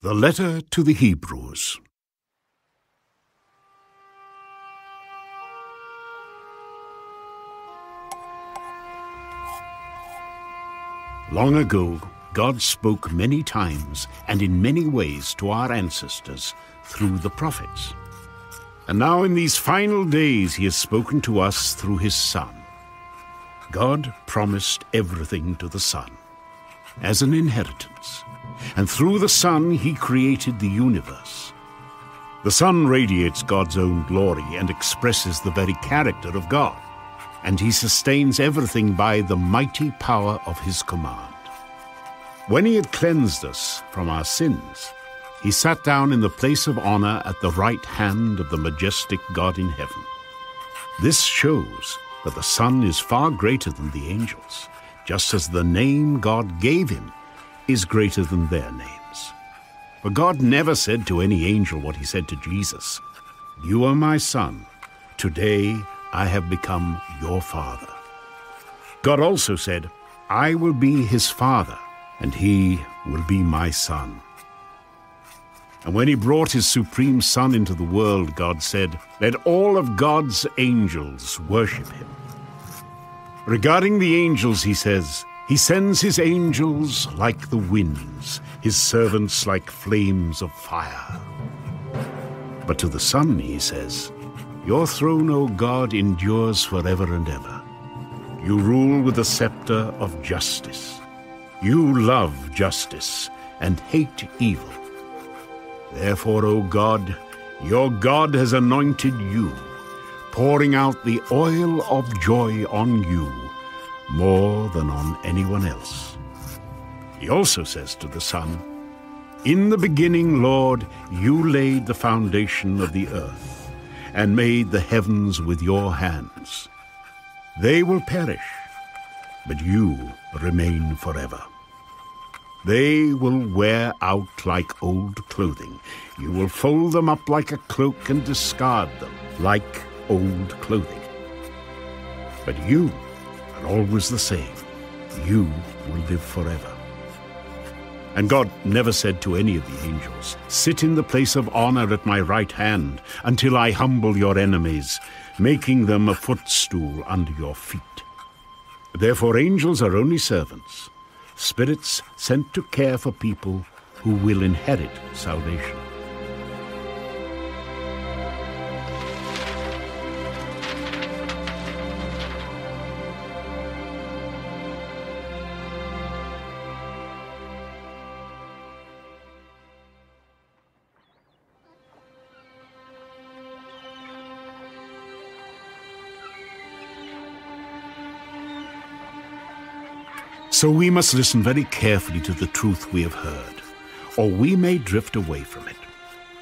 The Letter to the Hebrews. Long ago, God spoke many times and in many ways to our ancestors through the prophets. And now, in these final days, He has spoken to us through His Son. God promised everything to the Son as an inheritance, and through the Son He created the universe. The Son radiates God's own glory and expresses the very character of God, and He sustains everything by the mighty power of His command. When He had cleansed us from our sins, He sat down in the place of honor at the right hand of the majestic God in heaven. This shows that the Son is far greater than the angels, just as the name God gave Him is greater than their names. For God never said to any angel what He said to Jesus You are my Son. Today I have become your Father. God also said, I will be His Father, and He will be my Son. And when he brought his supreme Son into the world, God said, Let all of God's angels worship him. Regarding the angels, he says, He sends his angels like the winds, his servants like flames of fire. But to the Son, he says, Your throne, O God, endures forever and ever. You rule with the scepter of justice. You love justice and hate evil. Therefore, O God, your God has anointed you, pouring out the oil of joy on you more than on anyone else. He also says to the Son, In the beginning, Lord, you laid the foundation of the earth and made the heavens with your hands. They will perish, but you remain forever. They will wear out like old clothing. You will fold them up like a cloak and discard them like old clothing. But you are always the same. You will live forever. And God never said to any of the angels, Sit in the place of honor at my right hand until I humble your enemies, making them a footstool under your feet. Therefore, angels are only servants spirits sent to care for people who will inherit salvation. So we must listen very carefully to the truth we have heard, or we may drift away from it.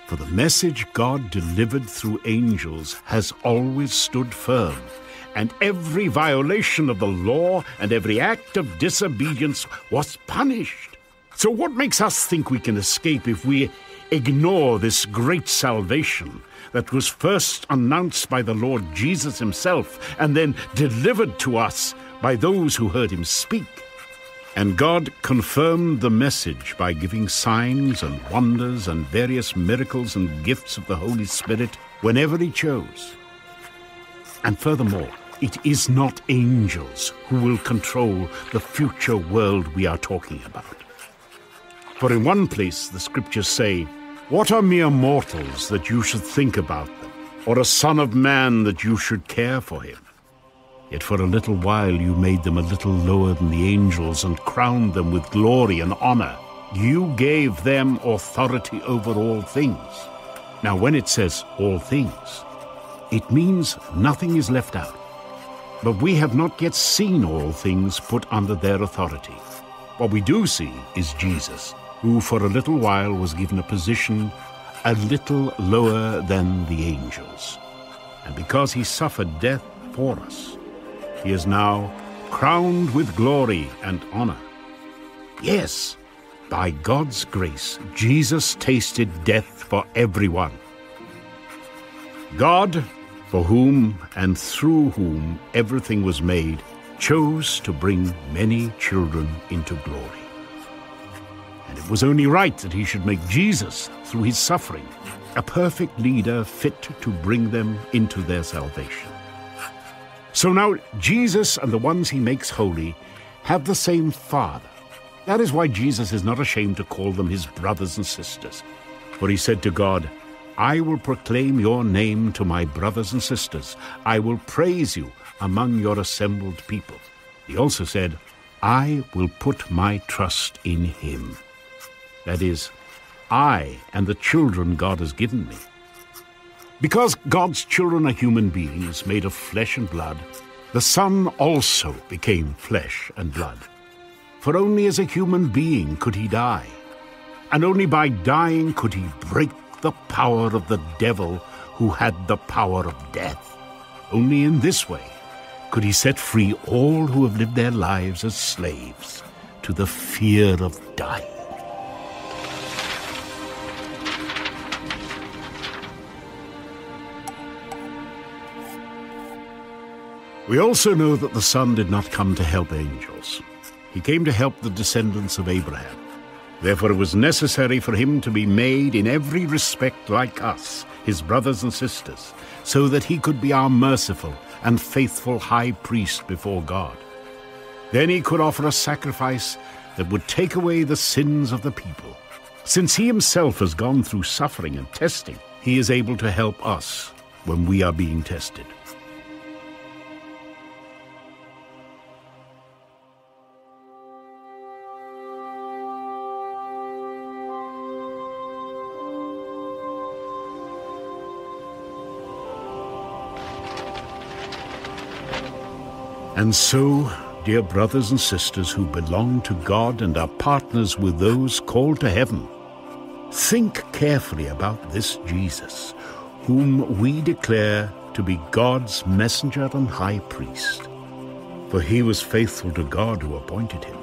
For the message God delivered through angels has always stood firm, and every violation of the law and every act of disobedience was punished. So, what makes us think we can escape if we ignore this great salvation that was first announced by the Lord Jesus Himself and then delivered to us by those who heard Him speak? And God confirmed the message by giving signs and wonders and various miracles and gifts of the Holy Spirit whenever He chose. And furthermore, it is not angels who will control the future world we are talking about. For in one place the scriptures say, What are mere mortals that you should think about them, or a son of man that you should care for him? Yet for a little while you made them a little lower than the angels and crowned them with glory and honor. You gave them authority over all things. Now, when it says all things, it means nothing is left out. But we have not yet seen all things put under their authority. What we do see is Jesus, who for a little while was given a position a little lower than the angels. And because he suffered death for us, he is now crowned with glory and honor. Yes, by God's grace, Jesus tasted death for everyone. God, for whom and through whom everything was made, chose to bring many children into glory. and it was only right that he should make Jesus, through his suffering, a perfect leader fit to bring them into their salvation. So now Jesus and the ones he makes holy have the same Father. That is why Jesus is not ashamed to call them his brothers and sisters. For he said to God, I will proclaim your name to my brothers and sisters. I will praise you among your assembled people. He also said, I will put my trust in him. That is, I and the children God has given me. Because God's children are human beings made of flesh and blood, the Son also became flesh and blood. For only as a human being could he die, and only by dying could he break the power of the devil who had the power of death. Only in this way could he set free all who have lived their lives as slaves to the fear of dying. We also know that the Son did not come to help angels. He came to help the descendants of Abraham. Therefore, it was necessary for him to be made in every respect like us, his brothers and sisters, so that he could be our merciful and faithful high priest before God. Then he could offer a sacrifice that would take away the sins of the people. Since he himself has gone through suffering and testing, he is able to help us when we are being tested. And so, dear brothers and sisters who belong to God and are partners with those called to heaven, think carefully about this Jesus, whom we declare to be God's messenger and high priest. For he was faithful to God who appointed him,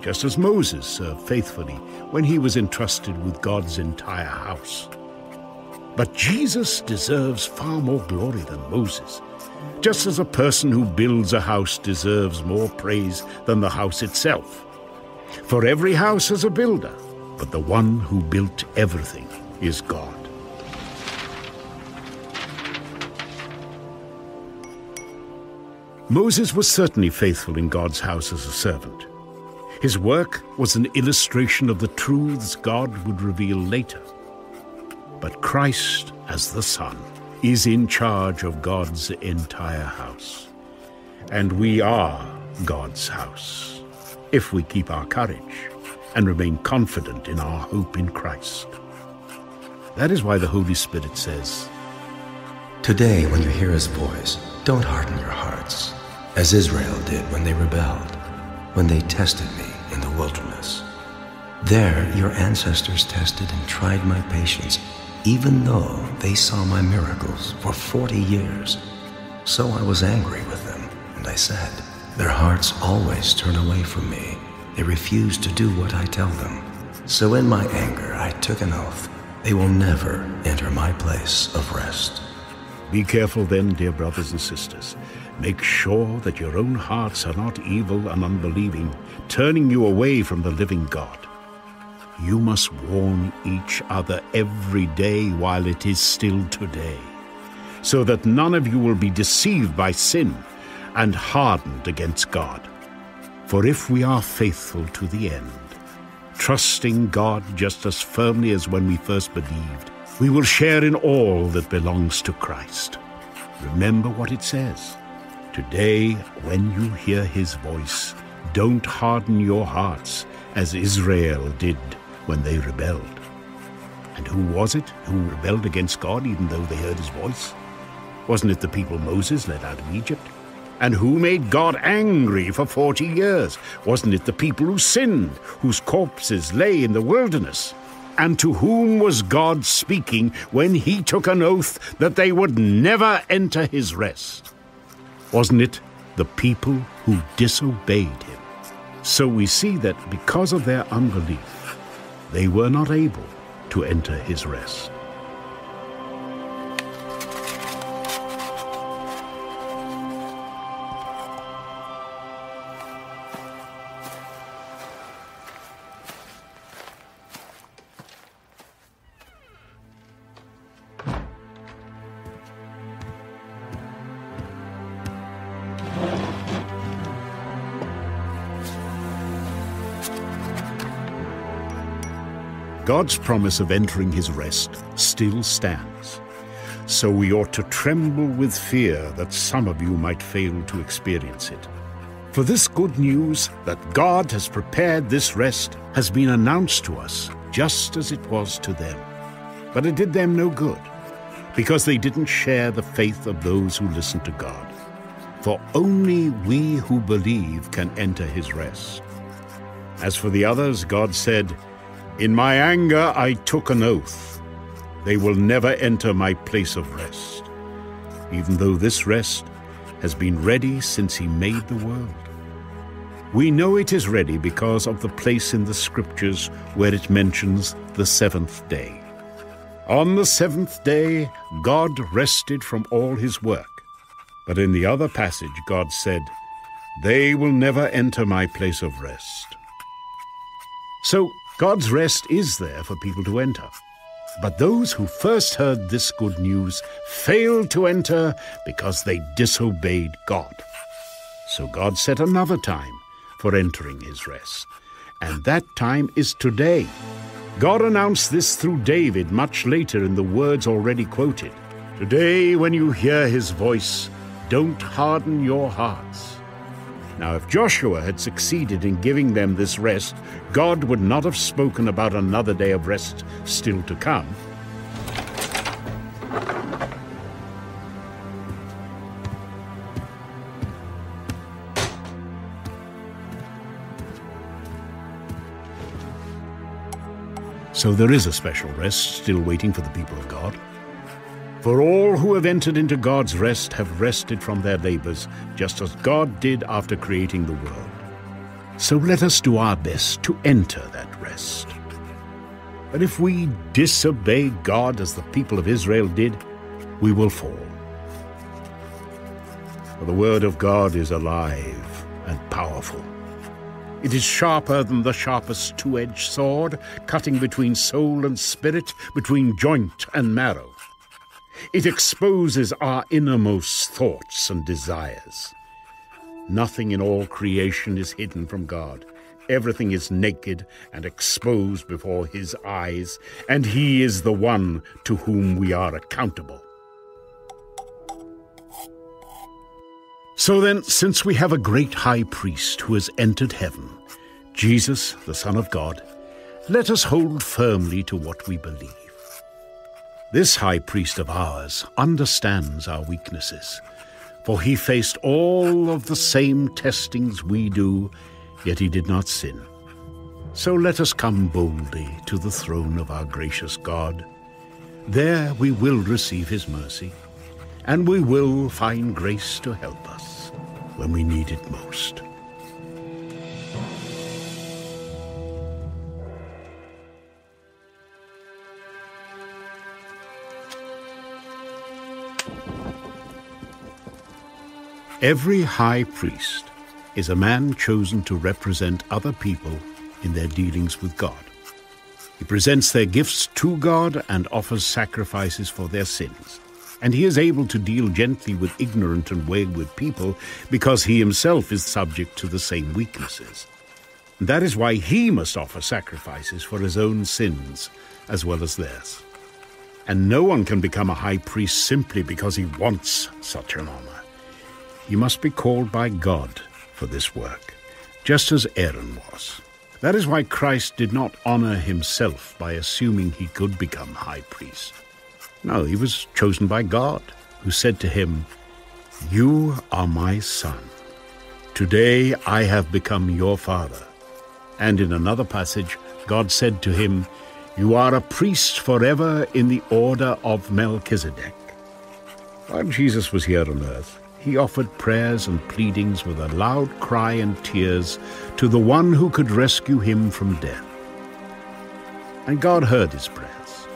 just as Moses served faithfully when he was entrusted with God's entire house. But Jesus deserves far more glory than Moses just as a person who builds a house deserves more praise than the house itself. For every house has a builder, but the one who built everything is God. Moses was certainly faithful in God's house as a servant. His work was an illustration of the truths God would reveal later. But Christ, as the Son, is in charge of God's entire house. And we are God's house, if we keep our courage and remain confident in our hope in Christ. That is why the Holy Spirit says, Today, when you hear his voice, don't harden your hearts, as Israel did when they rebelled, when they tested me in the wilderness. There, your ancestors tested and tried my patience even though they saw my miracles for 40 years. So I was angry with them, and I said, Their hearts always turn away from me. They refuse to do what I tell them. So in my anger, I took an oath. They will never enter my place of rest. Be careful then, dear brothers and sisters. Make sure that your own hearts are not evil and unbelieving, turning you away from the living God. You must warn each other every day while it is still today, so that none of you will be deceived by sin and hardened against God. For if we are faithful to the end, trusting God just as firmly as when we first believed, we will share in all that belongs to Christ. Remember what it says. Today, when you hear his voice, don't harden your hearts as Israel did when they rebelled. And who was it who rebelled against God even though they heard his voice? Wasn't it the people Moses led out of Egypt? And who made God angry for forty years? Wasn't it the people who sinned, whose corpses lay in the wilderness? And to whom was God speaking when he took an oath that they would never enter his rest? Wasn't it the people who disobeyed him? So we see that because of their unbelief, they were not able to enter his rest. God's promise of entering his rest still stands. So we ought to tremble with fear that some of you might fail to experience it. For this good news that God has prepared this rest has been announced to us just as it was to them. But it did them no good, because they didn't share the faith of those who listen to God. For only we who believe can enter his rest. As for the others, God said, In my anger I took an oath. They will never enter my place of rest, even though this rest has been ready since he made the world. We know it is ready because of the place in the Scriptures where it mentions the seventh day. On the seventh day, God rested from all his work. But in the other passage, God said, They will never enter my place of rest. So, God's rest is there for people to enter. But those who first heard this good news failed to enter because they disobeyed God. So God set another time for entering his rest. And that time is today. God announced this through David much later in the words already quoted. Today, when you hear his voice, don't harden your hearts. Now, if Joshua had succeeded in giving them this rest, God would not have spoken about another day of rest still to come. So there is a special rest still waiting for the people of God. For all who have entered into God's rest have rested from their labors, just as God did after creating the world. So let us do our best to enter that rest. But if we disobey God as the people of Israel did, we will fall. For the word of God is alive and powerful it is sharper than the sharpest two edged sword, cutting between soul and spirit, between joint and marrow. It exposes our innermost thoughts and desires. Nothing in all creation is hidden from God. Everything is naked and exposed before His eyes, and He is the one to whom we are accountable. So then, since we have a great high priest who has entered heaven, Jesus, the Son of God, let us hold firmly to what we believe. This high priest of ours understands our weaknesses, for he faced all of the same testings we do, yet he did not sin. So let us come boldly to the throne of our gracious God. There we will receive his mercy and we will find grace to help us when we need it most. Every high priest is a man chosen to represent other people in their dealings with God. He presents their gifts to God and offers sacrifices for their sins and he is able to deal gently with ignorant and wayward people because he himself is subject to the same weaknesses. That is why he must offer sacrifices for his own sins as well as theirs. And no one can become a high priest simply because he wants such an honor. He must be called by God for this work, just as Aaron was. That is why Christ did not honor himself by assuming he could become high priest. No, he was chosen by God, who said to him, You are my son. Today I have become your father. And in another passage, God said to him, You are a priest forever in the order of Melchizedek. While Jesus was here on earth, he offered prayers and pleadings with a loud cry and tears to the one who could rescue him from death. And God heard his prayers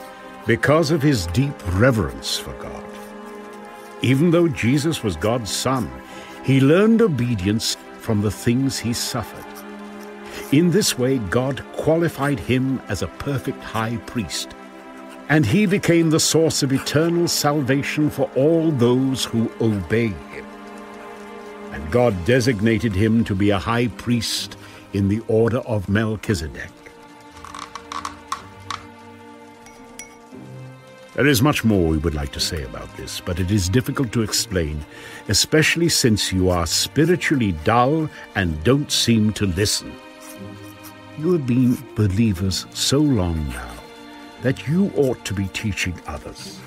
because of his deep reverence for God. Even though Jesus was God's Son, he learned obedience from the things he suffered. In this way, God qualified him as a perfect high priest, and he became the source of eternal salvation for all those who obey him. And God designated him to be a high priest in the order of Melchizedek. There is much more we would like to say about this, but it is difficult to explain, especially since you are spiritually dull and don't seem to listen. You have been believers so long now that you ought to be teaching others.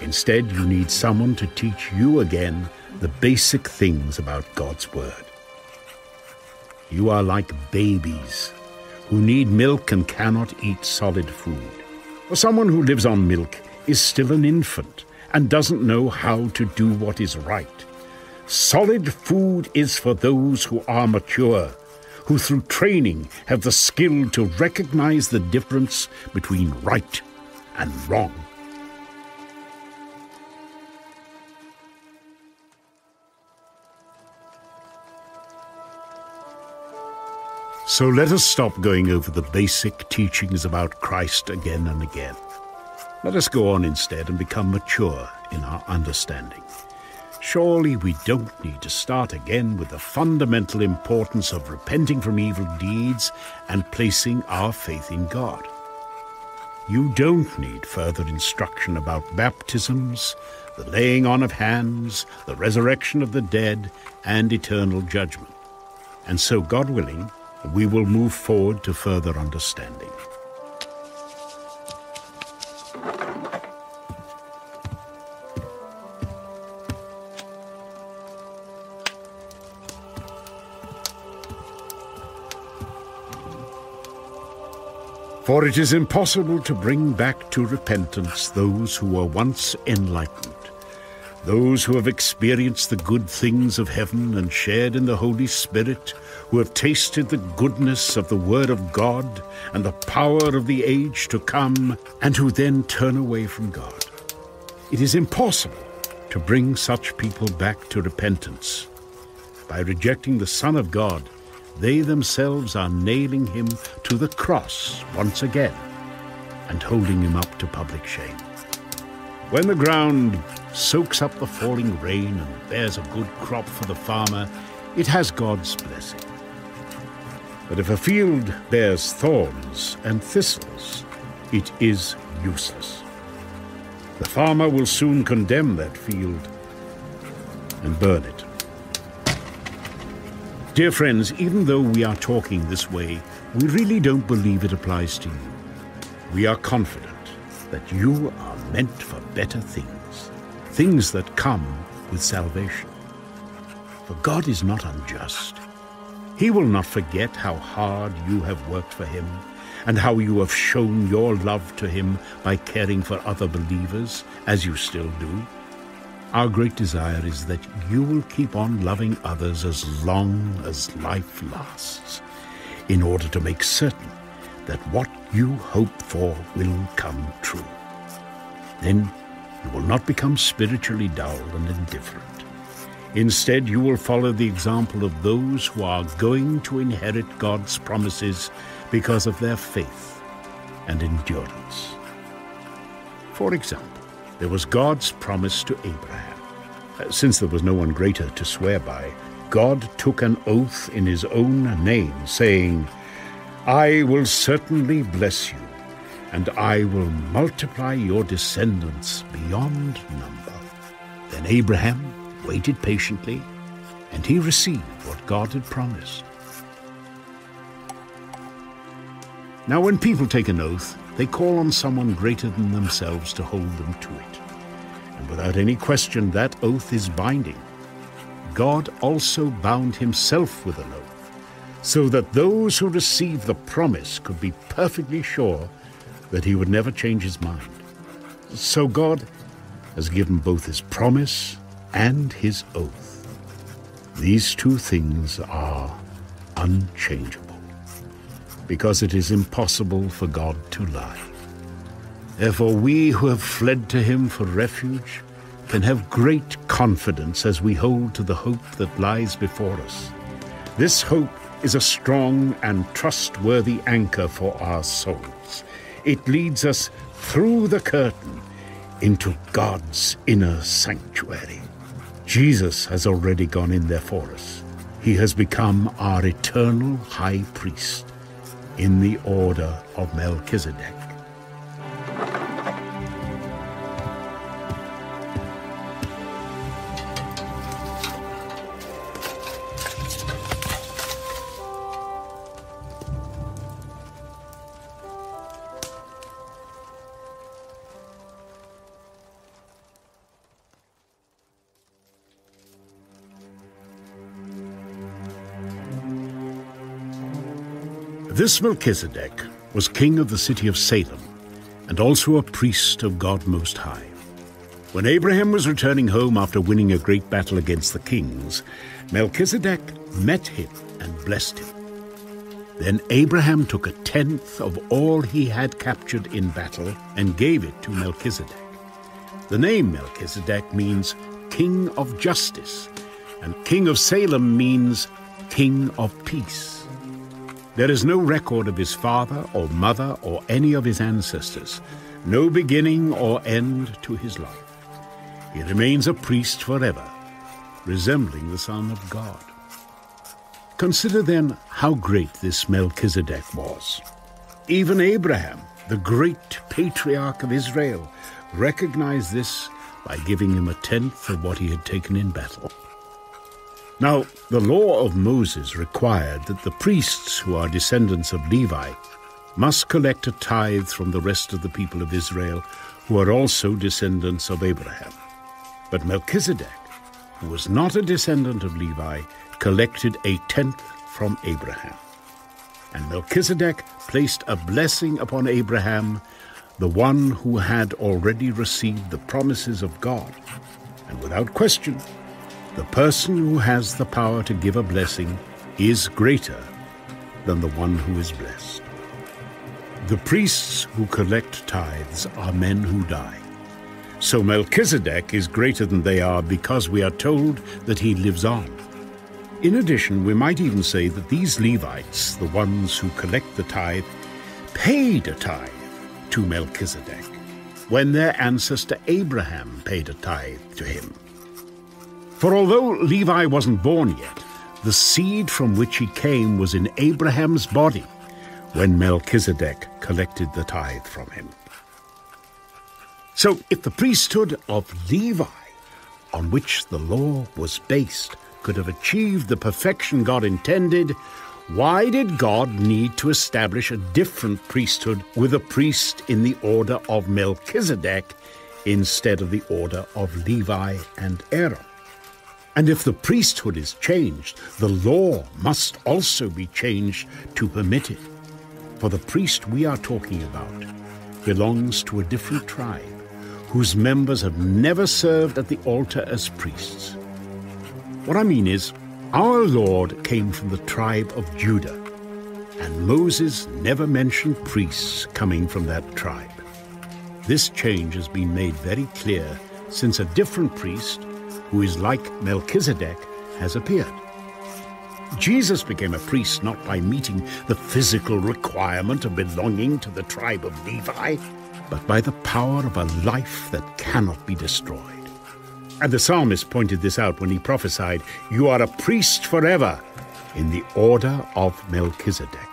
Instead, you need someone to teach you again the basic things about God's Word. You are like babies who need milk and cannot eat solid food. Or someone who lives on milk is still an infant and doesn't know how to do what is right. Solid food is for those who are mature, who through training have the skill to recognize the difference between right and wrong. So let us stop going over the basic teachings about Christ again and again. Let us go on instead and become mature in our understanding. Surely we don't need to start again with the fundamental importance of repenting from evil deeds and placing our faith in God. You don't need further instruction about baptisms, the laying on of hands, the resurrection of the dead, and eternal judgment. And so, God willing, we will move forward to further understanding. For it is impossible to bring back to repentance those who were once enlightened, those who have experienced the good things of heaven and shared in the Holy Spirit, who have tasted the goodness of the Word of God and the power of the age to come, and who then turn away from God. It is impossible to bring such people back to repentance. By rejecting the Son of God, they themselves are nailing him to the cross once again and holding him up to public shame. When the ground soaks up the falling rain and bears a good crop for the farmer, it has God's blessing. But if a field bears thorns and thistles, it is useless. The farmer will soon condemn that field and burn it. Dear friends, even though we are talking this way, we really don't believe it applies to you. We are confident that you are meant for better things, things that come with salvation. For God is not unjust. He will not forget how hard you have worked for Him and how you have shown your love to Him by caring for other believers, as you still do. Our great desire is that you will keep on loving others as long as life lasts, in order to make certain that what you hope for will come true. Then you will not become spiritually dull and indifferent. Instead, you will follow the example of those who are going to inherit God's promises because of their faith and endurance. For example, there was God's promise to Abraham. Uh, since there was no one greater to swear by, God took an oath in his own name, saying, I will certainly bless you, and I will multiply your descendants beyond number. Then Abraham waited patiently, and he received what God had promised. Now, when people take an oath, they call on someone greater than themselves to hold them to it. And without any question, that oath is binding. God also bound himself with an oath, so that those who receive the promise could be perfectly sure that he would never change his mind. So God has given both his promise and his oath. These two things are unchangeable because it is impossible for God to lie. Therefore, we who have fled to him for refuge can have great confidence as we hold to the hope that lies before us. This hope is a strong and trustworthy anchor for our souls. It leads us through the curtain into God's inner sanctuary. Jesus has already gone in there for us. He has become our eternal high priest in the order of Melchizedek. This Melchizedek was king of the city of Salem and also a priest of God Most High. When Abraham was returning home after winning a great battle against the kings, Melchizedek met him and blessed him. Then Abraham took a tenth of all he had captured in battle and gave it to Melchizedek. The name Melchizedek means King of Justice, and King of Salem means King of Peace. There is no record of his father or mother or any of his ancestors, no beginning or end to his life. He remains a priest forever, resembling the Son of God. Consider then how great this Melchizedek was. Even Abraham, the great patriarch of Israel, recognized this by giving him a tenth of what he had taken in battle. Now, the law of Moses required that the priests who are descendants of Levi must collect a tithe from the rest of the people of Israel who are also descendants of Abraham. But Melchizedek, who was not a descendant of Levi, collected a tenth from Abraham. And Melchizedek placed a blessing upon Abraham, the one who had already received the promises of God. And without question, the person who has the power to give a blessing is greater than the one who is blessed. The priests who collect tithes are men who die. So Melchizedek is greater than they are because we are told that he lives on. In addition, we might even say that these Levites, the ones who collect the tithe, paid a tithe to Melchizedek when their ancestor Abraham paid a tithe to him. For although Levi wasn't born yet, the seed from which he came was in Abraham's body when Melchizedek collected the tithe from him. So, if the priesthood of Levi, on which the law was based, could have achieved the perfection God intended, why did God need to establish a different priesthood with a priest in the order of Melchizedek instead of the order of Levi and Aaron? And if the priesthood is changed, the law must also be changed to permit it. For the priest we are talking about belongs to a different tribe, whose members have never served at the altar as priests. What I mean is, our Lord came from the tribe of Judah, and Moses never mentioned priests coming from that tribe. This change has been made very clear since a different priest, who is like Melchizedek, has appeared. Jesus became a priest not by meeting the physical requirement of belonging to the tribe of Levi, but by the power of a life that cannot be destroyed. And the psalmist pointed this out when he prophesied, You are a priest forever in the order of Melchizedek.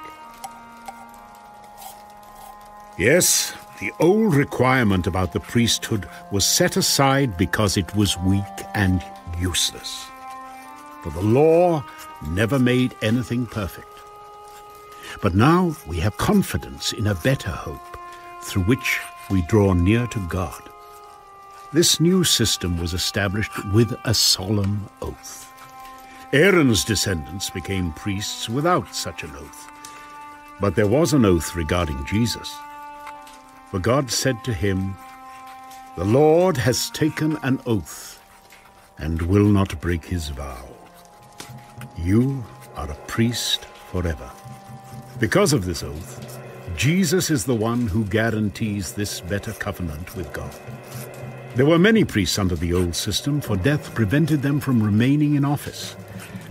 Yes, the old requirement about the priesthood was set aside because it was weak and useless. For the law never made anything perfect. But now we have confidence in a better hope through which we draw near to God. This new system was established with a solemn oath. Aaron's descendants became priests without such an oath. But there was an oath regarding Jesus. For God said to him, The Lord has taken an oath and will not break his vow. You are a priest forever. Because of this oath, Jesus is the one who guarantees this better covenant with God. There were many priests under the old system, for death prevented them from remaining in office.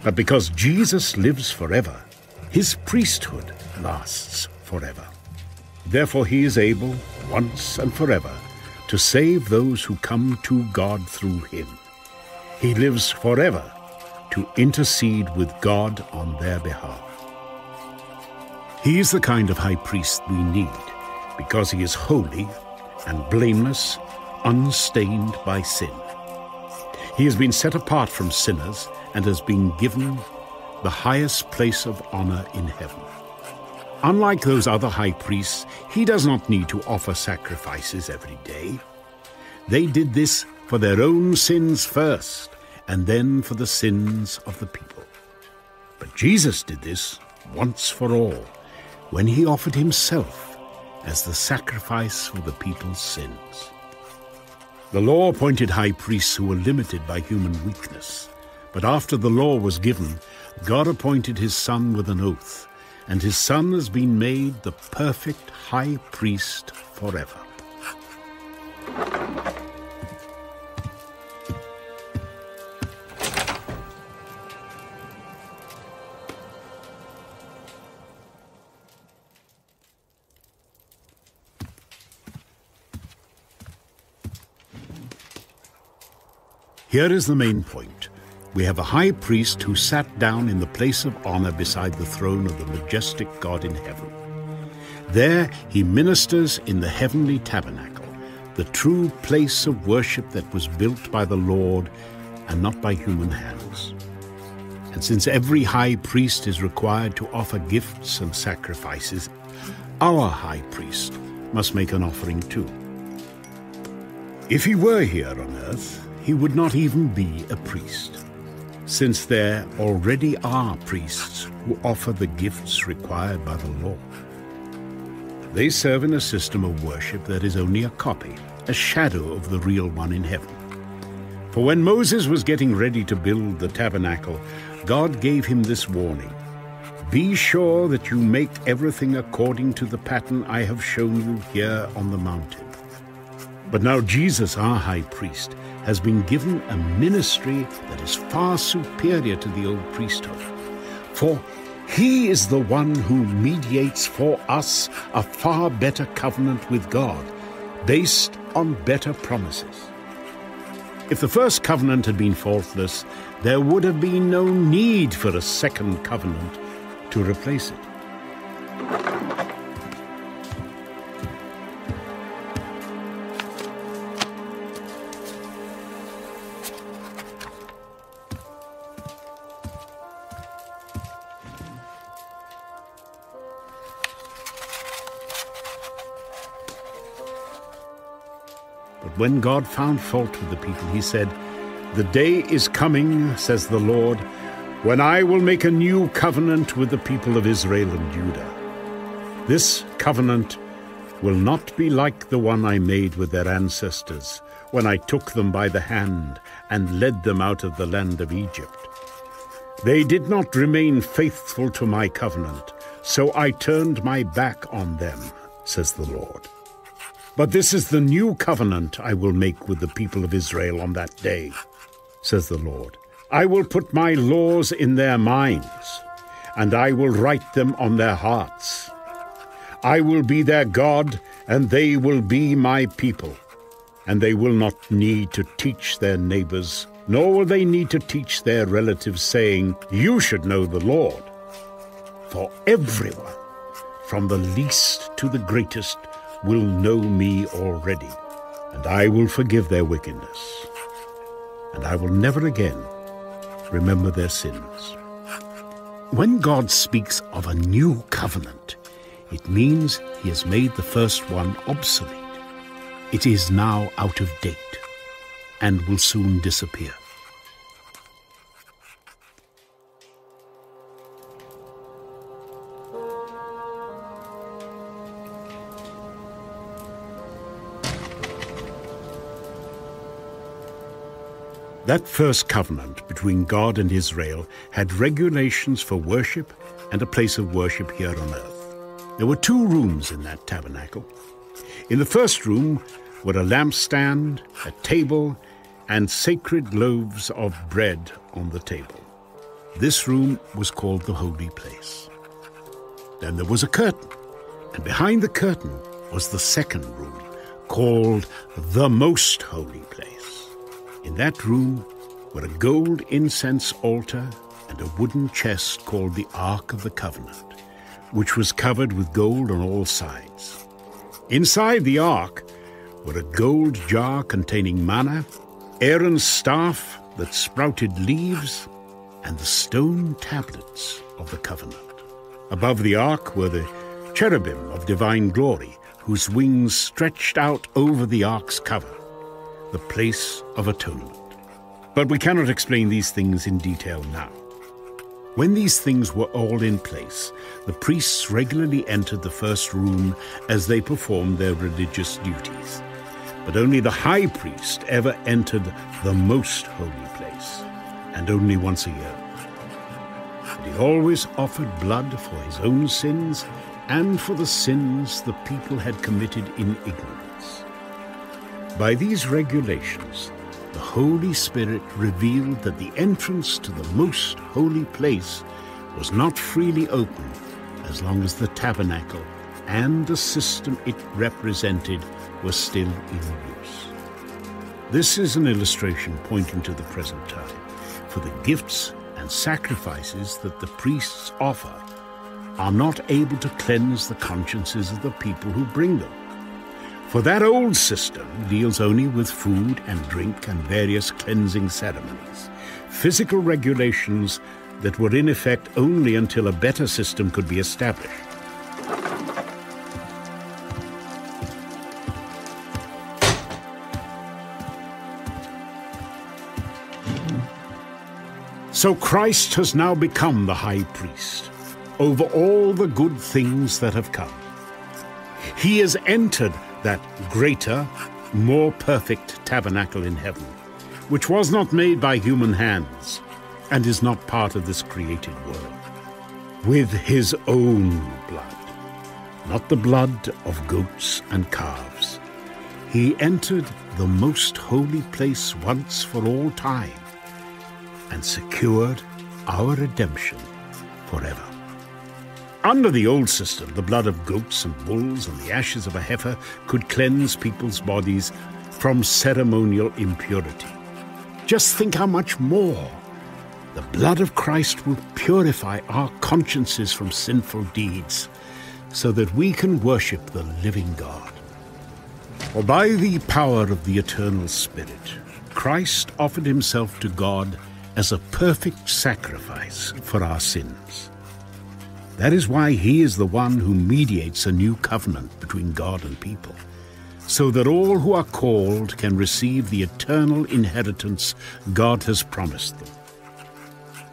But because Jesus lives forever, his priesthood lasts forever. Therefore, he is able, once and forever, to save those who come to God through him. He lives forever to intercede with God on their behalf. He is the kind of high priest we need because he is holy and blameless unstained by sin. He has been set apart from sinners and has been given the highest place of honor in heaven. Unlike those other high priests, he does not need to offer sacrifices every day. They did this for their own sins first, and then for the sins of the people. But Jesus did this once for all, when he offered himself as the sacrifice for the people's sins. The law appointed high priests who were limited by human weakness. But after the law was given, God appointed his Son with an oath, and his Son has been made the perfect high priest forever. Here is the main point. We have a high priest who sat down in the place of honor beside the throne of the majestic God in heaven. There he ministers in the heavenly tabernacle, the true place of worship that was built by the Lord and not by human hands. And since every high priest is required to offer gifts and sacrifices, our high priest must make an offering too. If he were here on earth, he would not even be a priest, since there already are priests who offer the gifts required by the law. They serve in a system of worship that is only a copy, a shadow of the real one in heaven. For when Moses was getting ready to build the tabernacle, God gave him this warning Be sure that you make everything according to the pattern I have shown you here on the mountain. But now Jesus, our high priest, has been given a ministry that is far superior to the old priesthood. For he is the one who mediates for us a far better covenant with God, based on better promises. If the first covenant had been faultless, there would have been no need for a second covenant to replace it. When God found fault with the people, he said, The day is coming, says the Lord, when I will make a new covenant with the people of Israel and Judah. This covenant will not be like the one I made with their ancestors when I took them by the hand and led them out of the land of Egypt. They did not remain faithful to my covenant, so I turned my back on them, says the Lord. But this is the new covenant I will make with the people of Israel on that day, says the Lord. I will put my laws in their minds, and I will write them on their hearts. I will be their God, and they will be my people. And they will not need to teach their neighbors, nor will they need to teach their relatives, saying, You should know the Lord. For everyone, from the least to the greatest, will know me already, and I will forgive their wickedness, and I will never again remember their sins. When God speaks of a new covenant, it means he has made the first one obsolete. It is now out of date and will soon disappear. That first covenant between God and Israel had regulations for worship and a place of worship here on earth. There were two rooms in that tabernacle. In the first room were a lampstand, a table, and sacred loaves of bread on the table. This room was called the Holy Place. Then there was a curtain, and behind the curtain was the second room, called the Most Holy Place. In that room were a gold incense altar and a wooden chest called the Ark of the Covenant, which was covered with gold on all sides. Inside the ark were a gold jar containing manna, Aaron's staff that sprouted leaves, and the stone tablets of the covenant. Above the ark were the cherubim of divine glory, whose wings stretched out over the ark's cover the place of atonement. But we cannot explain these things in detail now. When these things were all in place, the priests regularly entered the first room as they performed their religious duties. But only the high priest ever entered the most holy place, and only once a year. And he always offered blood for his own sins and for the sins the people had committed in ignorance. By these regulations, the Holy Spirit revealed that the entrance to the most holy place was not freely open as long as the tabernacle and the system it represented were still in use. This is an illustration pointing to the present time, for the gifts and sacrifices that the priests offer are not able to cleanse the consciences of the people who bring them. For that old system deals only with food and drink and various cleansing ceremonies, physical regulations that were in effect only until a better system could be established. So Christ has now become the high priest over all the good things that have come. He has entered that greater, more perfect tabernacle in heaven, which was not made by human hands and is not part of this created world, with his own blood, not the blood of goats and calves. He entered the most holy place once for all time and secured our redemption forever. Under the old system, the blood of goats and bulls and the ashes of a heifer could cleanse people's bodies from ceremonial impurity. Just think how much more the blood of Christ will purify our consciences from sinful deeds so that we can worship the living God. For by the power of the eternal Spirit, Christ offered himself to God as a perfect sacrifice for our sins. That is why he is the one who mediates a new covenant between God and people, so that all who are called can receive the eternal inheritance God has promised them.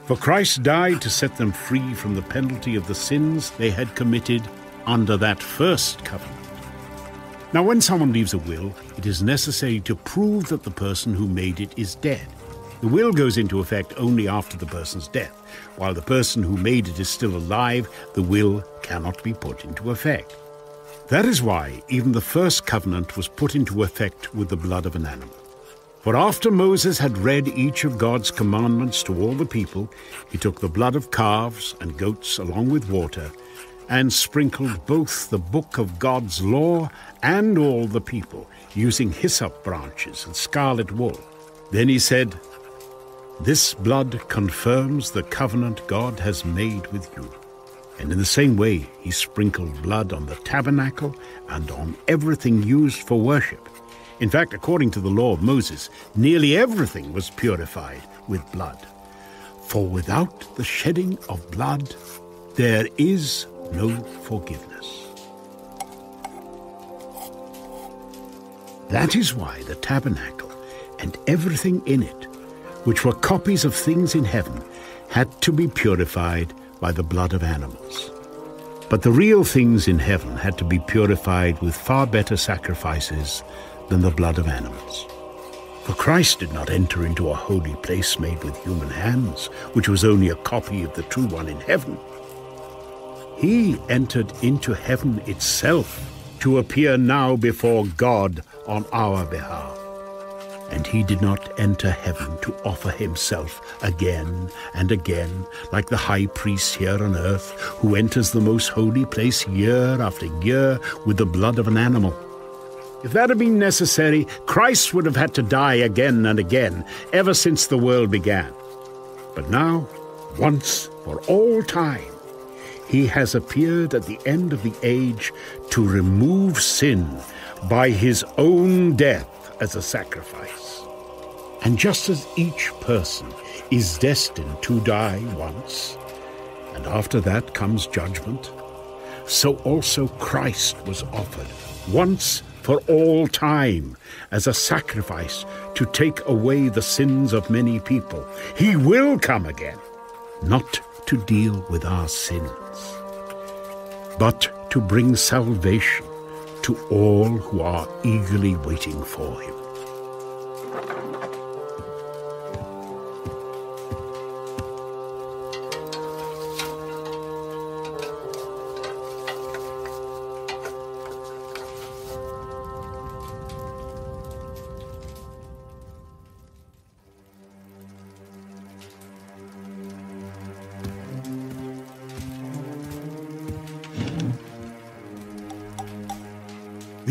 For Christ died to set them free from the penalty of the sins they had committed under that first covenant. Now, when someone leaves a will, it is necessary to prove that the person who made it is dead. The will goes into effect only after the person's death. While the person who made it is still alive, the will cannot be put into effect. That is why even the first covenant was put into effect with the blood of an animal. For after Moses had read each of God's commandments to all the people, he took the blood of calves and goats along with water, and sprinkled both the book of God's law and all the people, using hyssop branches and scarlet wool. Then he said, this blood confirms the covenant God has made with you. And in the same way, he sprinkled blood on the tabernacle and on everything used for worship. In fact, according to the law of Moses, nearly everything was purified with blood. For without the shedding of blood, there is no forgiveness. That is why the tabernacle and everything in it which were copies of things in heaven, had to be purified by the blood of animals. But the real things in heaven had to be purified with far better sacrifices than the blood of animals. For Christ did not enter into a holy place made with human hands, which was only a copy of the true one in heaven. He entered into heaven itself to appear now before God on our behalf and he did not enter heaven to offer himself again and again, like the high priest here on earth, who enters the most holy place year after year with the blood of an animal. If that had been necessary, Christ would have had to die again and again, ever since the world began. But now, once for all time, he has appeared at the end of the age to remove sin by his own death as a sacrifice. And just as each person is destined to die once, and after that comes judgment, so also Christ was offered once for all time as a sacrifice to take away the sins of many people. He will come again, not to deal with our sins, but to bring salvation to all who are eagerly waiting for him.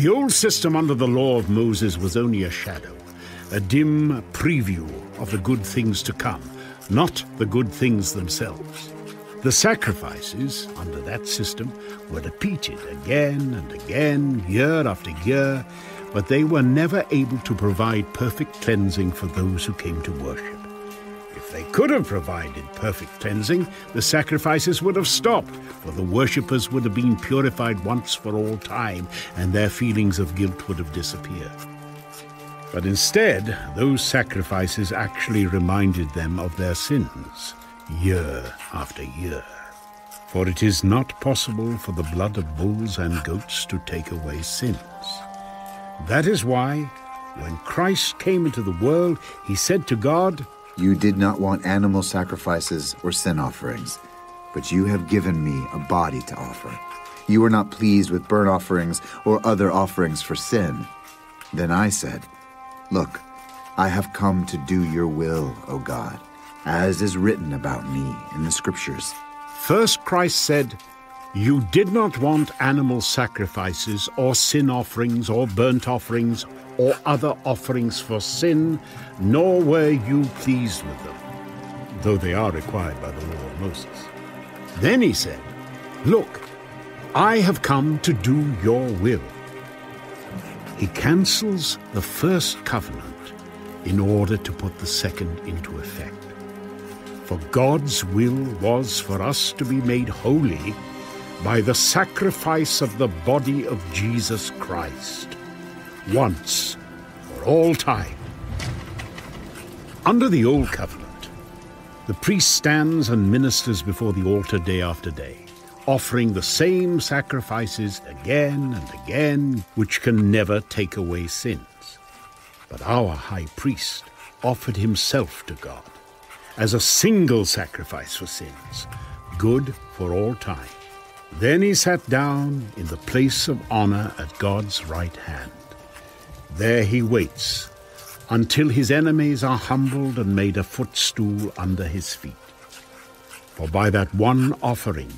The old system under the law of Moses was only a shadow, a dim preview of the good things to come, not the good things themselves. The sacrifices under that system were repeated again and again, year after year, but they were never able to provide perfect cleansing for those who came to worship they could have provided perfect cleansing, the sacrifices would have stopped, for the worshippers would have been purified once for all time, and their feelings of guilt would have disappeared. But instead, those sacrifices actually reminded them of their sins, year after year. For it is not possible for the blood of bulls and goats to take away sins. That is why, when Christ came into the world, he said to God, you did not want animal sacrifices or sin offerings, but you have given me a body to offer. You were not pleased with burnt offerings or other offerings for sin. Then I said, Look, I have come to do your will, O God, as is written about me in the Scriptures. First Christ said, You did not want animal sacrifices or sin offerings or burnt offerings or other offerings for sin, nor were you pleased with them, though they are required by the law of Moses. Then he said, Look, I have come to do your will. He cancels the first covenant in order to put the second into effect. For God's will was for us to be made holy by the sacrifice of the body of Jesus Christ once for all time. Under the Old Covenant, the priest stands and ministers before the altar day after day, offering the same sacrifices again and again, which can never take away sins. But our high priest offered himself to God as a single sacrifice for sins, good for all time. Then he sat down in the place of honor at God's right hand. There he waits until his enemies are humbled and made a footstool under his feet. For by that one offering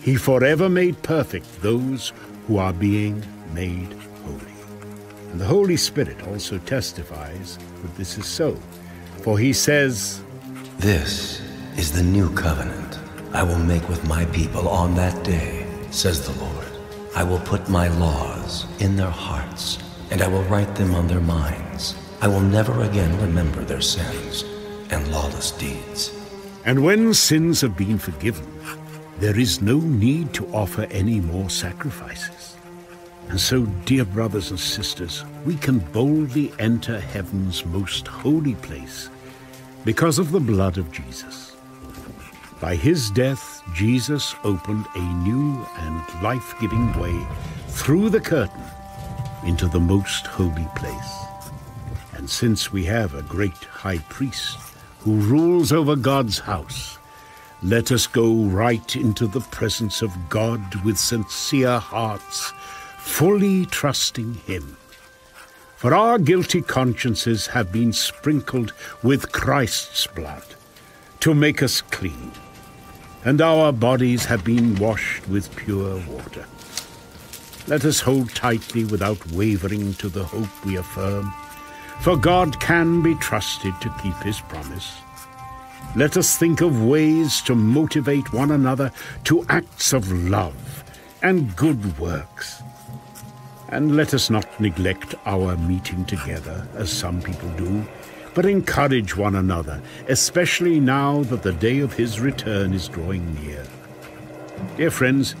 he forever made perfect those who are being made holy. And the Holy Spirit also testifies that this is so. For he says, This is the new covenant I will make with my people on that day, says the Lord. I will put my laws in their hearts and I will write them on their minds. I will never again remember their sins and lawless deeds. And when sins have been forgiven, there is no need to offer any more sacrifices. And so, dear brothers and sisters, we can boldly enter heaven's most holy place because of the blood of Jesus. By his death, Jesus opened a new and life giving way through the curtain into the most holy place. And since we have a great high priest who rules over God's house, let us go right into the presence of God with sincere hearts, fully trusting Him. For our guilty consciences have been sprinkled with Christ's blood to make us clean, and our bodies have been washed with pure water. Let us hold tightly without wavering to the hope we affirm, for God can be trusted to keep his promise. Let us think of ways to motivate one another to acts of love and good works. And let us not neglect our meeting together, as some people do, but encourage one another, especially now that the day of his return is drawing near. Dear friends,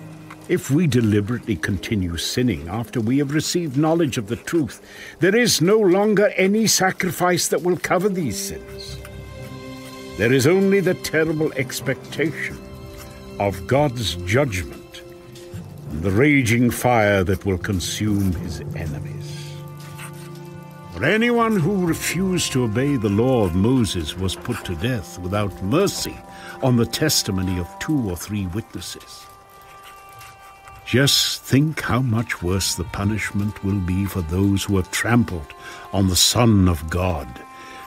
if we deliberately continue sinning after we have received knowledge of the truth, there is no longer any sacrifice that will cover these sins. There is only the terrible expectation of God's judgment and the raging fire that will consume his enemies. For anyone who refused to obey the law of Moses was put to death without mercy on the testimony of two or three witnesses. Just think how much worse the punishment will be for those who have trampled on the Son of God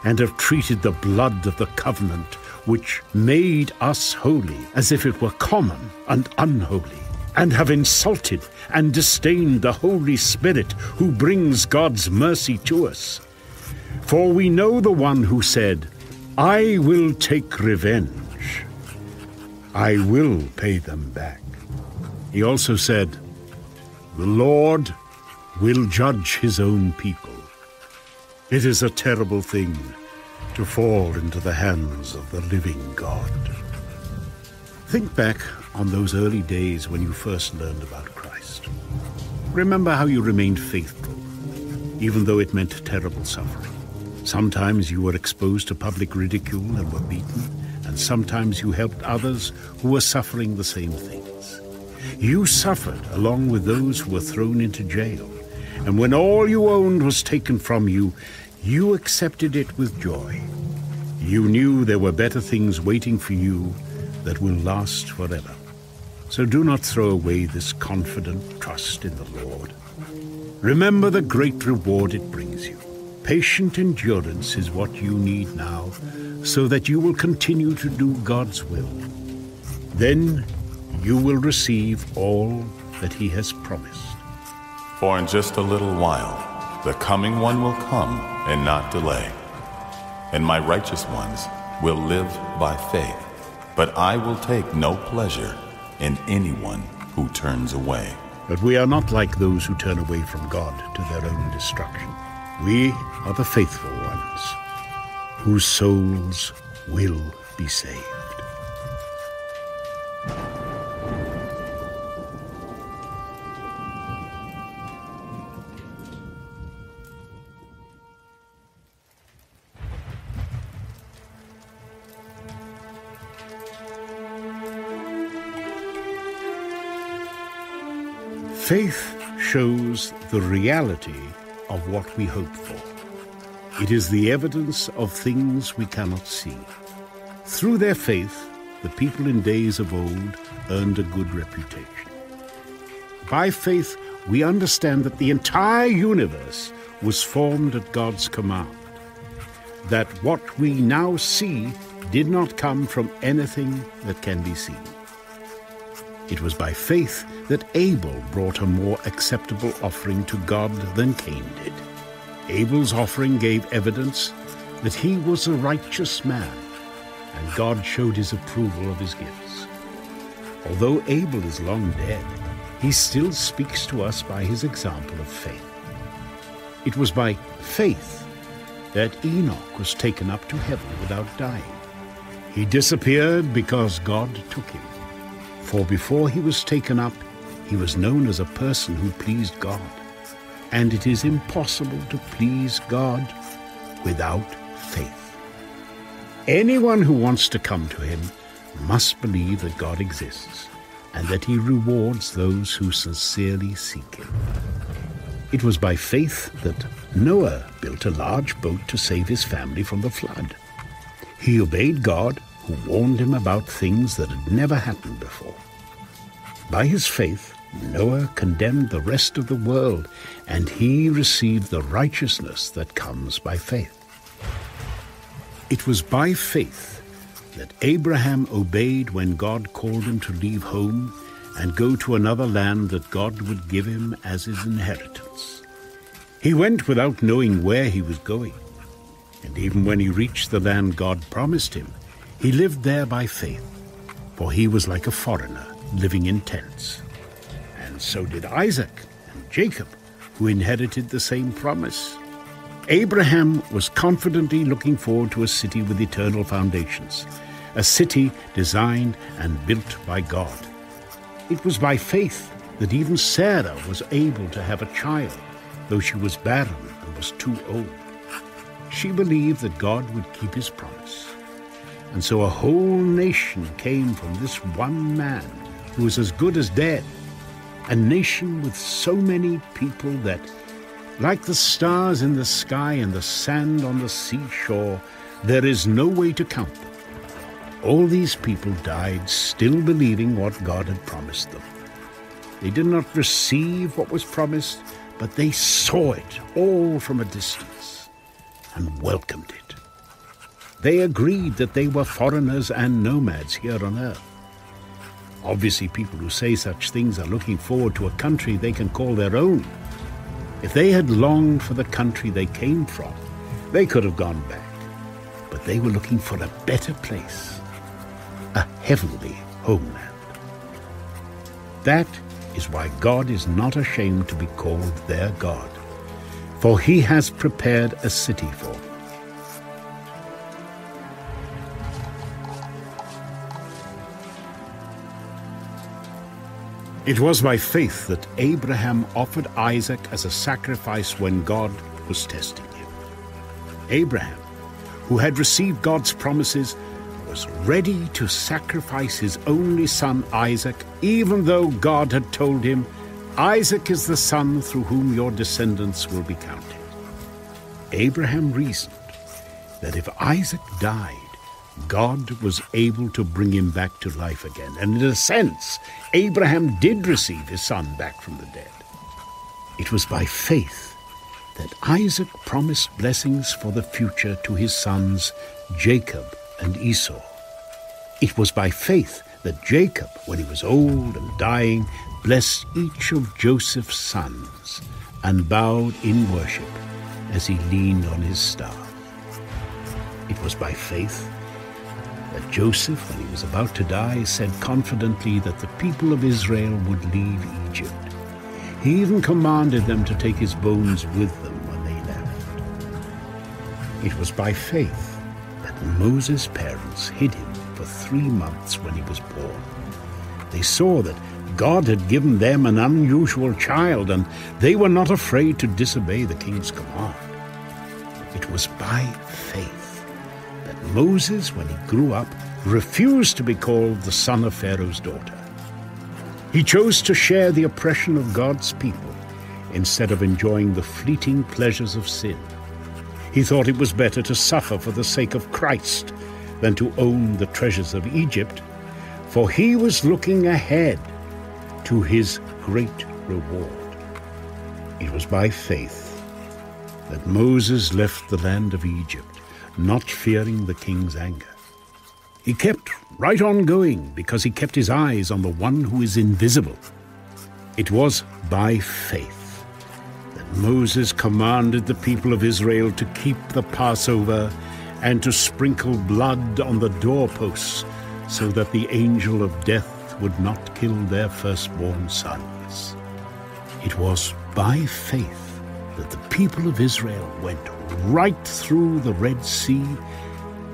and have treated the blood of the covenant which made us holy as if it were common and unholy, and have insulted and disdained the Holy Spirit who brings God's mercy to us. For we know the one who said, I will take revenge. I will pay them back. He also said, The Lord will judge his own people. It is a terrible thing to fall into the hands of the living God. Think back on those early days when you first learned about Christ. Remember how you remained faithful, even though it meant terrible suffering. Sometimes you were exposed to public ridicule and were beaten, and sometimes you helped others who were suffering the same thing. You suffered along with those who were thrown into jail, and when all you owned was taken from you, you accepted it with joy. You knew there were better things waiting for you that will last forever. So do not throw away this confident trust in the Lord. Remember the great reward it brings you. Patient endurance is what you need now, so that you will continue to do God's will. Then you will receive all that he has promised. For in just a little while, the coming one will come and not delay. And my righteous ones will live by faith. But I will take no pleasure in anyone who turns away. But we are not like those who turn away from God to their own destruction. We are the faithful ones, whose souls will be saved. Faith shows the reality of what we hope for. It is the evidence of things we cannot see. Through their faith, the people in days of old earned a good reputation. By faith, we understand that the entire universe was formed at God's command, that what we now see did not come from anything that can be seen. It was by faith that Abel brought a more acceptable offering to God than Cain did. Abel's offering gave evidence that he was a righteous man, and God showed his approval of his gifts. Although Abel is long dead, he still speaks to us by his example of faith. It was by faith that Enoch was taken up to heaven without dying. He disappeared because God took him. For before he was taken up, he was known as a person who pleased God. And it is impossible to please God without faith. Anyone who wants to come to him must believe that God exists and that he rewards those who sincerely seek him. It was by faith that Noah built a large boat to save his family from the flood. He obeyed God who warned him about things that had never happened before. By his faith, Noah condemned the rest of the world, and he received the righteousness that comes by faith. It was by faith that Abraham obeyed when God called him to leave home and go to another land that God would give him as his inheritance. He went without knowing where he was going, and even when he reached the land God promised him, he lived there by faith, for he was like a foreigner living in tents. And so did Isaac and Jacob, who inherited the same promise. Abraham was confidently looking forward to a city with eternal foundations, a city designed and built by God. It was by faith that even Sarah was able to have a child, though she was barren and was too old. She believed that God would keep his promise. And so a whole nation came from this one man who was as good as dead. A nation with so many people that, like the stars in the sky and the sand on the seashore, there is no way to count them. All these people died still believing what God had promised them. They did not receive what was promised, but they saw it all from a distance and welcomed it. They agreed that they were foreigners and nomads here on earth. Obviously, people who say such things are looking forward to a country they can call their own. If they had longed for the country they came from, they could have gone back. But they were looking for a better place, a heavenly homeland. That is why God is not ashamed to be called their God, for he has prepared a city for them. It was by faith that Abraham offered Isaac as a sacrifice when God was testing him. Abraham, who had received God's promises, was ready to sacrifice his only son Isaac, even though God had told him, Isaac is the son through whom your descendants will be counted. Abraham reasoned that if Isaac died, God was able to bring him back to life again. And in a sense, Abraham did receive his son back from the dead. It was by faith that Isaac promised blessings for the future to his sons Jacob and Esau. It was by faith that Jacob, when he was old and dying, blessed each of Joseph's sons and bowed in worship as he leaned on his staff. It was by faith that Joseph, when he was about to die, said confidently that the people of Israel would leave Egypt. He even commanded them to take his bones with them when they left. It was by faith that Moses' parents hid him for three months when he was born. They saw that God had given them an unusual child, and they were not afraid to disobey the king's command. It was by faith Moses, when he grew up, refused to be called the son of Pharaoh's daughter. He chose to share the oppression of God's people instead of enjoying the fleeting pleasures of sin. He thought it was better to suffer for the sake of Christ than to own the treasures of Egypt, for he was looking ahead to his great reward. It was by faith that Moses left the land of Egypt, not fearing the king's anger. He kept right on going because he kept his eyes on the one who is invisible. It was by faith that Moses commanded the people of Israel to keep the Passover and to sprinkle blood on the doorposts so that the angel of death would not kill their firstborn sons. It was by faith that the people of Israel went right through the Red Sea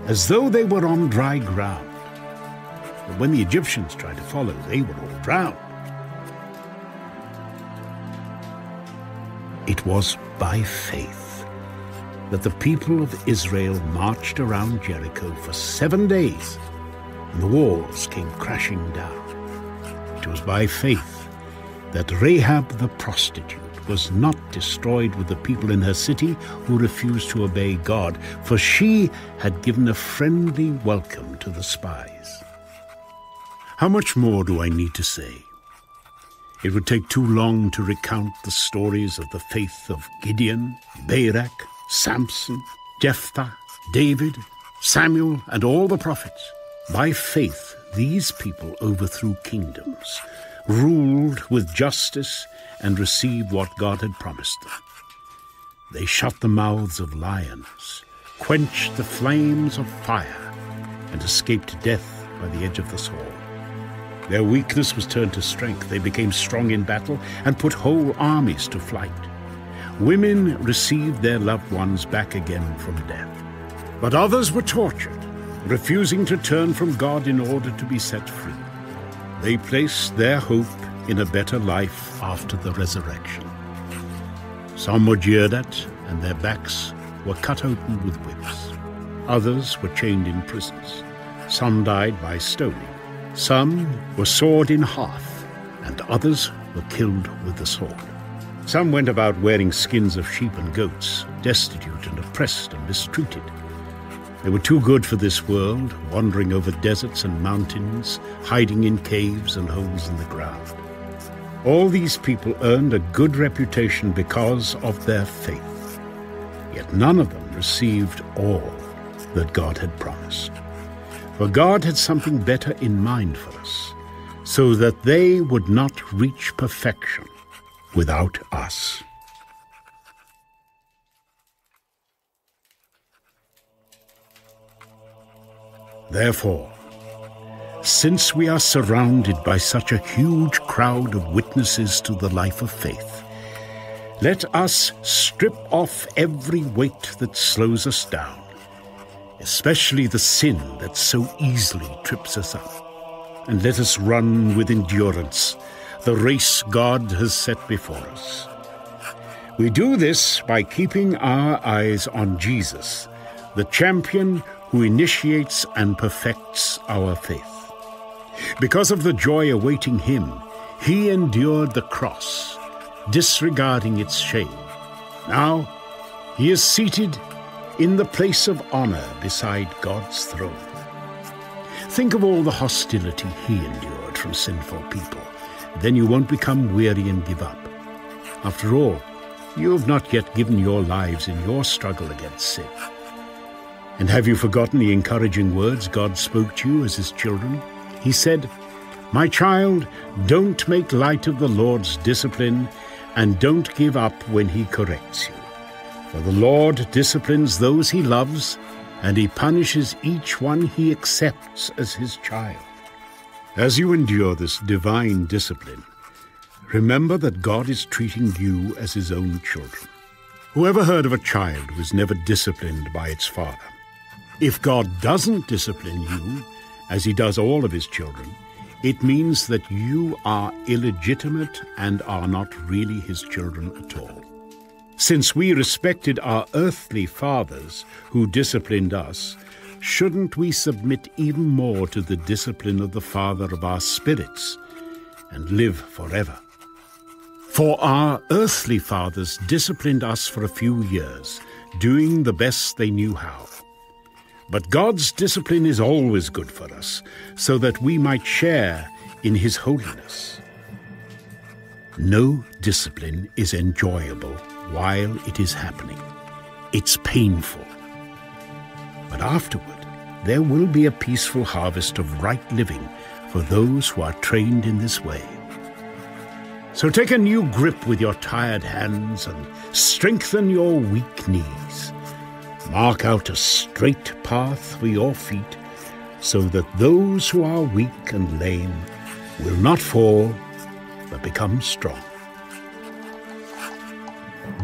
as though they were on dry ground. But when the Egyptians tried to follow, they were all drowned. It was by faith that the people of Israel marched around Jericho for seven days, and the walls came crashing down. It was by faith that Rahab the prostitute was not destroyed with the people in her city who refused to obey God, for she had given a friendly welcome to the spies. How much more do I need to say? It would take too long to recount the stories of the faith of Gideon, Barak, Samson, Jephthah, David, Samuel, and all the prophets. By faith, these people overthrew kingdoms, ruled with justice, and receive what God had promised them. They shut the mouths of lions, quenched the flames of fire, and escaped death by the edge of the sword. Their weakness was turned to strength. They became strong in battle and put whole armies to flight. Women received their loved ones back again from death. But others were tortured, refusing to turn from God in order to be set free. They placed their hope in a better life after the resurrection. Some were jeered at, and their backs were cut open with whips. Others were chained in prisons. Some died by stoning. Some were sawed in half, and others were killed with the sword. Some went about wearing skins of sheep and goats, destitute and oppressed and mistreated. They were too good for this world, wandering over deserts and mountains, hiding in caves and holes in the ground. All these people earned a good reputation because of their faith. Yet none of them received all that God had promised. For God had something better in mind for us, so that they would not reach perfection without us. Therefore, since we are surrounded by such a huge crowd of witnesses to the life of faith, let us strip off every weight that slows us down, especially the sin that so easily trips us up, and let us run with endurance the race God has set before us. We do this by keeping our eyes on Jesus, the champion who initiates and perfects our faith. Because of the joy awaiting him, he endured the cross, disregarding its shame. Now he is seated in the place of honor beside God's throne. Think of all the hostility he endured from sinful people. Then you won't become weary and give up. After all, you have not yet given your lives in your struggle against sin. And have you forgotten the encouraging words God spoke to you as his children? He said, My child, don't make light of the Lord's discipline, and don't give up when he corrects you. For the Lord disciplines those he loves, and he punishes each one he accepts as his child. As you endure this divine discipline, remember that God is treating you as his own children. Whoever heard of a child was never disciplined by its father? If God doesn't discipline you, as he does all of his children, it means that you are illegitimate and are not really his children at all. Since we respected our earthly fathers who disciplined us, shouldn't we submit even more to the discipline of the Father of our spirits and live forever? For our earthly fathers disciplined us for a few years, doing the best they knew how. But God's discipline is always good for us, so that we might share in His holiness. No discipline is enjoyable while it is happening. It's painful. But afterward, there will be a peaceful harvest of right living for those who are trained in this way. So take a new grip with your tired hands and strengthen your weak knees. Mark out a straight path for your feet, so that those who are weak and lame will not fall, but become strong.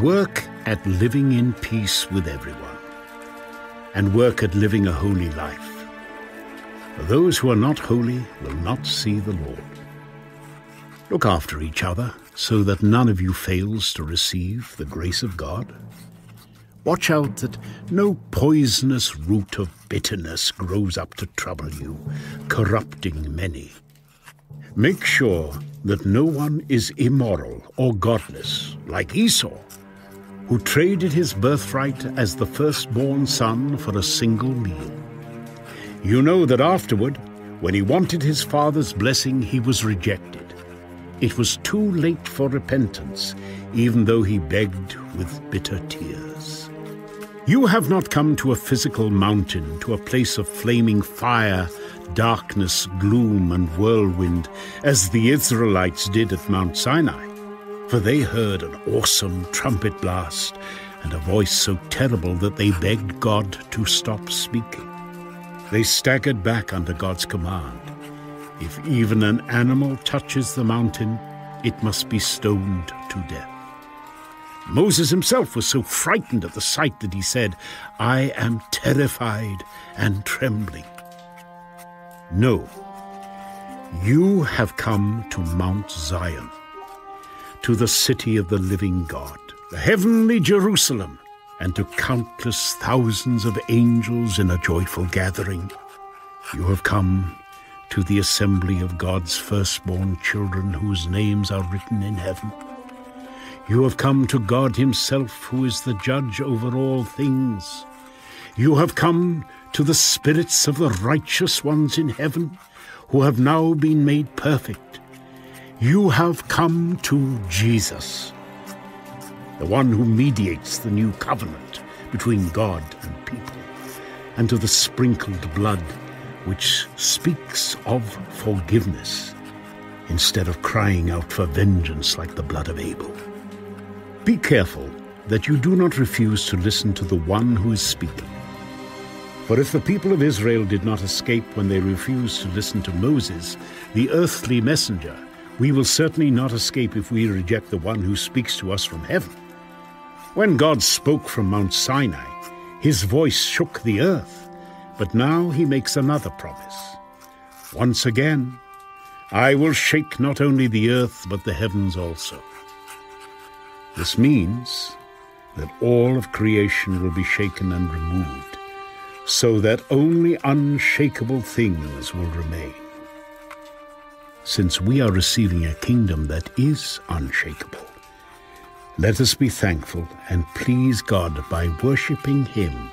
Work at living in peace with everyone, and work at living a holy life. For those who are not holy will not see the Lord. Look after each other, so that none of you fails to receive the grace of God. Watch out that no poisonous root of bitterness grows up to trouble you, corrupting many. Make sure that no one is immoral or godless, like Esau, who traded his birthright as the firstborn son for a single meal. You know that afterward, when he wanted his father's blessing, he was rejected. It was too late for repentance, even though he begged with bitter tears. You have not come to a physical mountain, to a place of flaming fire, darkness, gloom, and whirlwind, as the Israelites did at Mount Sinai. For they heard an awesome trumpet blast, and a voice so terrible that they begged God to stop speaking. They staggered back under God's command. If even an animal touches the mountain, it must be stoned to death. Moses himself was so frightened at the sight that he said, I am terrified and trembling. No, you have come to Mount Zion, to the city of the living God, the heavenly Jerusalem, and to countless thousands of angels in a joyful gathering. You have come to the assembly of God's firstborn children whose names are written in heaven. You have come to God Himself, who is the judge over all things. You have come to the spirits of the righteous ones in heaven, who have now been made perfect. You have come to Jesus, the one who mediates the new covenant between God and people, and to the sprinkled blood which speaks of forgiveness instead of crying out for vengeance like the blood of Abel. Be careful that you do not refuse to listen to the one who is speaking. For if the people of Israel did not escape when they refused to listen to Moses, the earthly messenger, we will certainly not escape if we reject the one who speaks to us from heaven. When God spoke from Mount Sinai, his voice shook the earth, but now he makes another promise. Once again, I will shake not only the earth, but the heavens also. This means that all of creation will be shaken and removed, so that only unshakable things will remain. Since we are receiving a kingdom that is unshakable, let us be thankful and please God by worshipping Him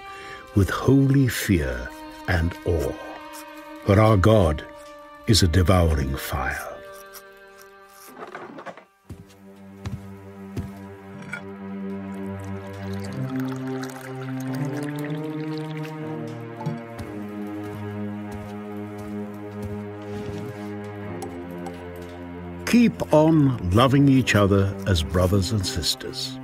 with holy fear and awe. For our God is a devouring fire. Keep on loving each other as brothers and sisters.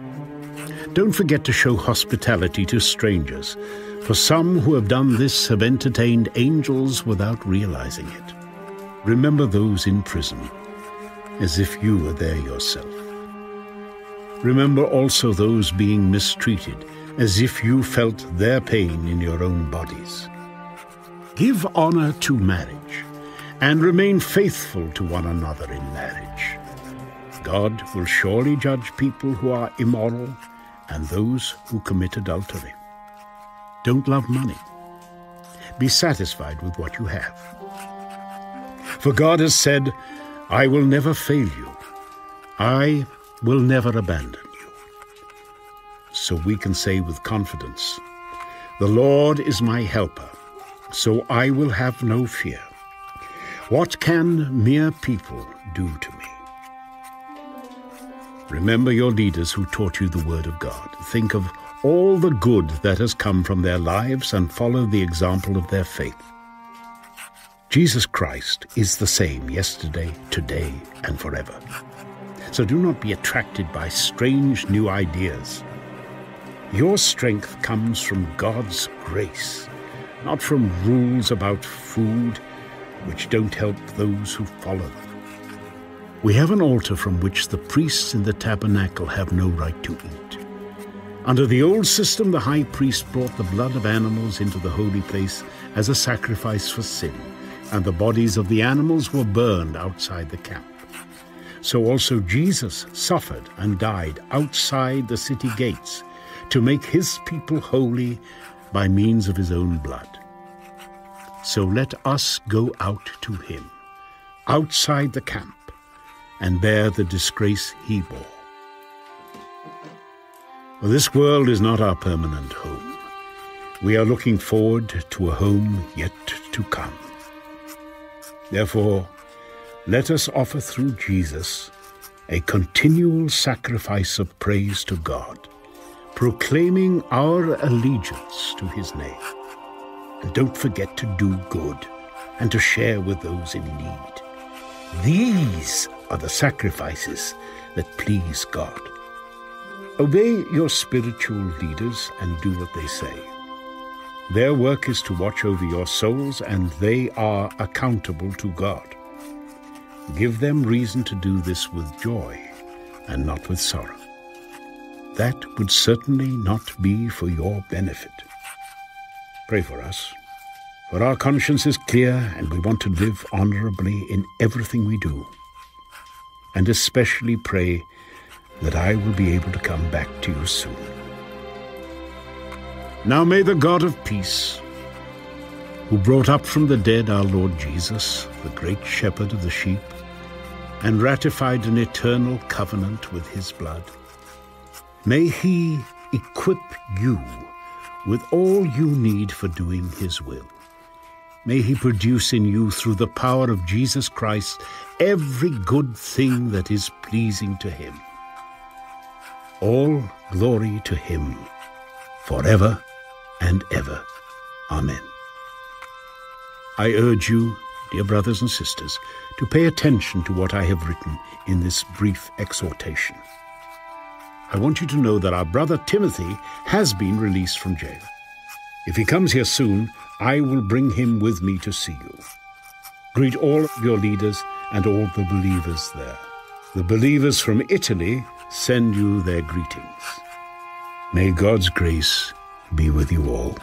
Don't forget to show hospitality to strangers, for some who have done this have entertained angels without realizing it. Remember those in prison, as if you were there yourself. Remember also those being mistreated, as if you felt their pain in your own bodies. Give honor to marriage and remain faithful to one another in marriage. God will surely judge people who are immoral and those who commit adultery. Don't love money. Be satisfied with what you have. For God has said, I will never fail you. I will never abandon you. So we can say with confidence, The Lord is my helper, so I will have no fear. What can mere people do to me? Remember your leaders who taught you the Word of God. Think of all the good that has come from their lives and follow the example of their faith. Jesus Christ is the same yesterday, today, and forever. So do not be attracted by strange new ideas. Your strength comes from God's grace, not from rules about food which don't help those who follow them. We have an altar from which the priests in the tabernacle have no right to eat. Under the old system, the high priest brought the blood of animals into the holy place as a sacrifice for sin, and the bodies of the animals were burned outside the camp. So also Jesus suffered and died outside the city gates to make his people holy by means of his own blood. So let us go out to him, outside the camp, and bear the disgrace he bore. For this world is not our permanent home. We are looking forward to a home yet to come. Therefore, let us offer through Jesus a continual sacrifice of praise to God, proclaiming our allegiance to his name. And don't forget to do good and to share with those in need. These are the sacrifices that please God. Obey your spiritual leaders and do what they say. Their work is to watch over your souls, and they are accountable to God. Give them reason to do this with joy and not with sorrow. That would certainly not be for your benefit. Pray for us. For our conscience is clear and we want to live honorably in everything we do. And especially pray that I will be able to come back to you soon. Now may the God of peace, who brought up from the dead our Lord Jesus, the great shepherd of the sheep, and ratified an eternal covenant with his blood. May he equip you with all you need for doing his will. May he produce in you, through the power of Jesus Christ, every good thing that is pleasing to him. All glory to him, forever and ever. Amen. I urge you, dear brothers and sisters, to pay attention to what I have written in this brief exhortation. I want you to know that our brother Timothy has been released from jail. If he comes here soon, I will bring him with me to see you. Greet all of your leaders and all the believers there. The believers from Italy send you their greetings. May God's grace be with you all.